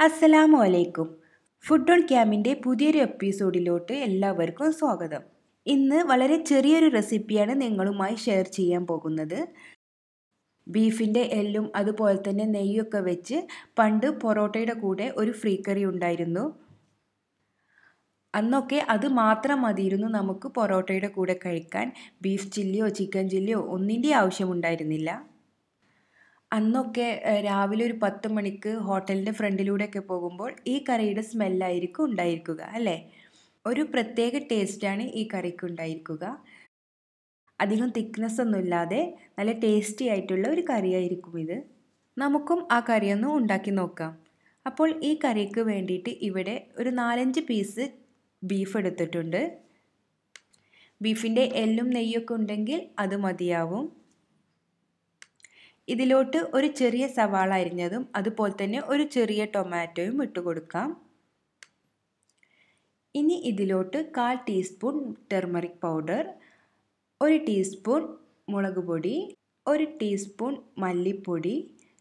അസ്സലാമു അലൈക്കും. Food on ക്യാമിന്റെ പുതിയൊരു എപ്പിസോഡിലോട്ട് എല്ലാവർക്കും സ്വാഗതം. ഇന്ന് വളരെ ചെറിയൊരു റെസിപ്പിയാണ് നിങ്ങളുമായി ഷെയർ ചെയ്യാൻ പോകുന്നത്. ബീഫിന്റെ എല്ലും അതുപോലെ തന്നെ നെയ്യൊക്കെ വെച്ച് പണ്ട് പൊറോട്ടയുടെ കൂടെ ഒരു ഫ്രീ കറി ഉണ്ടായിരുന്നു. അന്നൊക്കെ അത് മാത്രം മതിയിരുന്നു നമുക്ക് പൊറോട്ടയുടെ കൂടെ കഴിക്കാൻ. ബീഫ് ചില്ലിയോ ചിക്കൻ ചില്ലിയോ ഒന്നിന്റെ ആവശ്യമുണ്ടായിരുന്നില്ല അന്നൊക്കെ രാവിലെ ഒരു പത്ത് മണിക്ക് ഹോട്ടലിന്റെ ഫ്രണ്ടിലൂടെയൊക്കെ പോകുമ്പോൾ ഈ കറിയുടെ സ്മെല്ലായിരിക്കും ഉണ്ടായിരിക്കുക അല്ലേ? ഒരു പ്രത്യേക ടേസ്റ്റാണ് ഈ കറിക്ക് ഉണ്ടായിരിക്കുക. അധികം തിക്നെസ് ഒന്നും ഇല്ലാതെ നല്ല ടേസ്റ്റി ആയിട്ടുള്ള ഒരു കറിയായിരിക്കും ഇത്. നമുക്കും ആ കറിയൊന്ന് ഉണ്ടാക്കി നോക്കാം. അപ്പോൾ ഈ കറിക്ക് വേണ്ടിയിട്ട് ഇവിടെ ഒരു നാലഞ്ച് പീസ് ബീഫ് എടുത്തിട്ടുണ്ട്. ബീഫിന്റെ എല്ലും നെയ്യൊക്കെ ഉണ്ടെങ്കിൽ അത് മതിയാവും. ഇതിലോട്ട് ഒരു ചെറിയ സവാള അരിഞ്ഞതും അതുപോലെ തന്നെ ഒരു ചെറിയ ടൊമാറ്റോയും ഇട്ട് കൊടുക്കാം. ഇനി ഇതിലോട്ട് കാൽ ടീസ്പൂൺ ടെർമറിക് പൗഡർ ഒരു ടീസ്പൂൺ മുളക് പൊടി ഒരു ടീസ്പൂൺ മല്ലിപ്പൊടി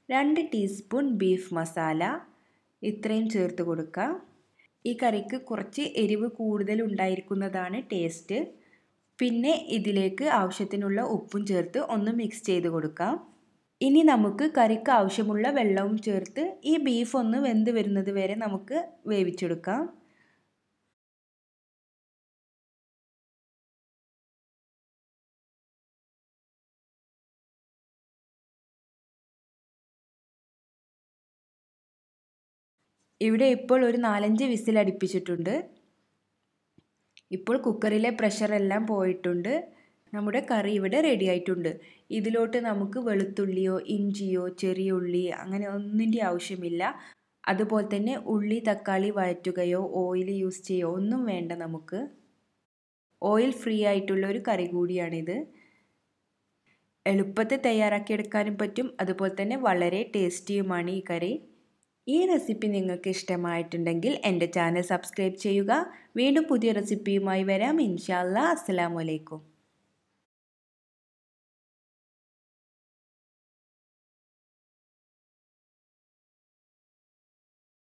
രണ്ട് ടീസ്പൂൺ ബീഫ് മസാല ഇത്രയും ചേർത്ത് കൊടുക്കാം. ഈ കറിക്ക് കുറച്ച് എരിവ് കൂടുതൽ ഉണ്ടായിരിക്കുന്നതാണ് ടേസ്റ്റ്. പിന്നെ ഇതിലേക്ക് ആവശ്യത്തിനുള്ള ഉപ്പും ചേർത്ത് ഒന്ന് മിക്സ് ചെയ്ത് കൊടുക്കാം. ഇനി നമുക്ക് കറിക്ക് ആവശ്യമുള്ള വെള്ളവും ചേർത്ത് ഈ ബീഫ് ഒന്ന് വെന്ത് വരുന്നത് വരെ നമുക്ക് വേവിച്ചെടുക്കാം. ഇവിടെ ഇപ്പോൾ ഒരു നാലഞ്ച് വിസിൽ അടുപ്പിച്ചിട്ടുണ്ട് ഇപ്പോൾ കുക്കറിലെ പ്രഷറെല്ലാം പോയിട്ടുണ്ട്. നമ്മുടെ കറി ഇവിടെ റെഡി ആയിട്ടുണ്ട്. ഇതിലോട്ട് നമുക്ക് വെളുത്തുള്ളിയോ ഇഞ്ചിയോ ചെറിയ ഉള്ളി അങ്ങനെ ഒന്നിന്റെ ആവശ്യമില്ല. അതുപോലെ തന്നെ ഉള്ളി തക്കാളി വഴറ്റുകയോ ഓയിൽ യൂസ് ചെയ്യുകയോ ഒന്നും വേണ്ട നമുക്ക്. ഓയിൽ ഫ്രീ ആയിട്ടുള്ള ഒരു കറി കൂടിയാണിത്. എളുപ്പത്തിൽ തയ്യാറാക്കിയെടുക്കാനും പറ്റും. അതുപോലെ തന്നെ വളരെ ടേസ്റ്റിയുമാണ് ഈ കറി. ഈ റെസിപ്പി നിങ്ങൾക്ക് ഇഷ്ടമായിട്ടുണ്ടെങ്കിൽ എന്റെ ചാനൽ സബ്സ്ക്രൈബ് ചെയ്യുക. വീണ്ടും പുതിയ റെസിപ്പിയുമായി വരാം. ഇൻഷാല്ലാ അസ്സാം അലൈക്കും.